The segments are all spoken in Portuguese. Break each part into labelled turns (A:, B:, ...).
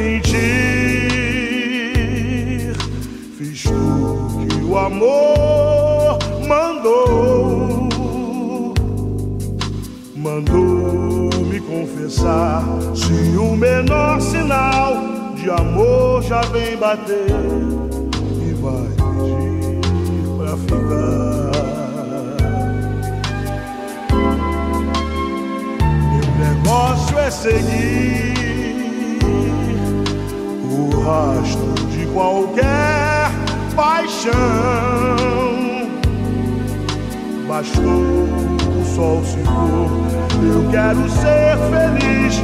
A: mentir. Fiz tudo que o amor mandou, mandou me confessar. Se o menor sinal de amor já vem bater e vai pedir pra ficar. Meu negócio é seguir o rastro de qualquer paixão. Bastou o sol se for eu quero ser feliz,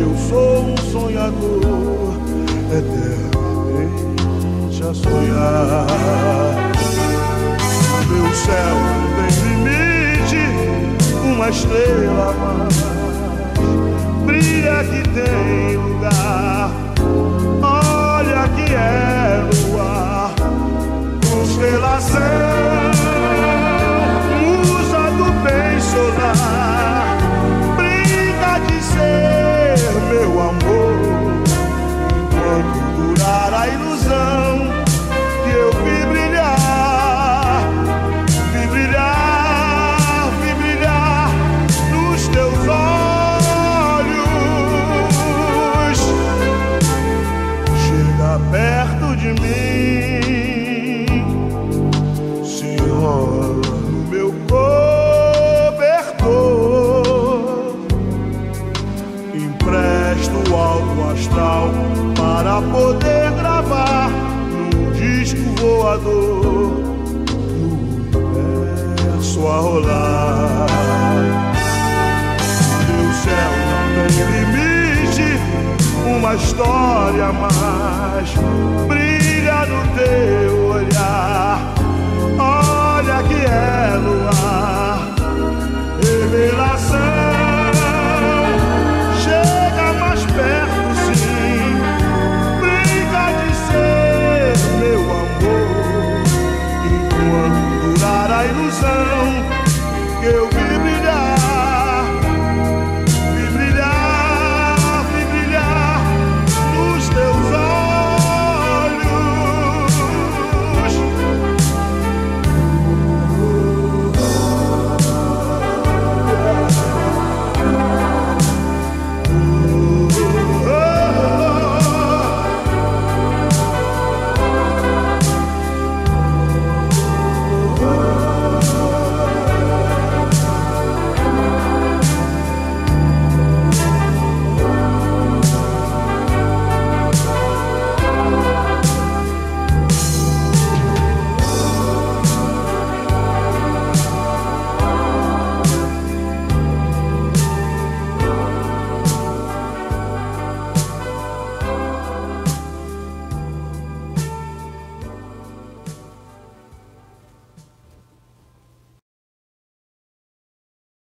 A: eu sou um sonhador, eternamente a sonhar. Meu céu não tem limite, uma estrela mais brilha que tem lugar. empresto alto astral para poder gravar num disco voador no universo a rolar. Meu céu não tem limite, uma história mais brilha no teu olhar. Olha que é luar, revelação.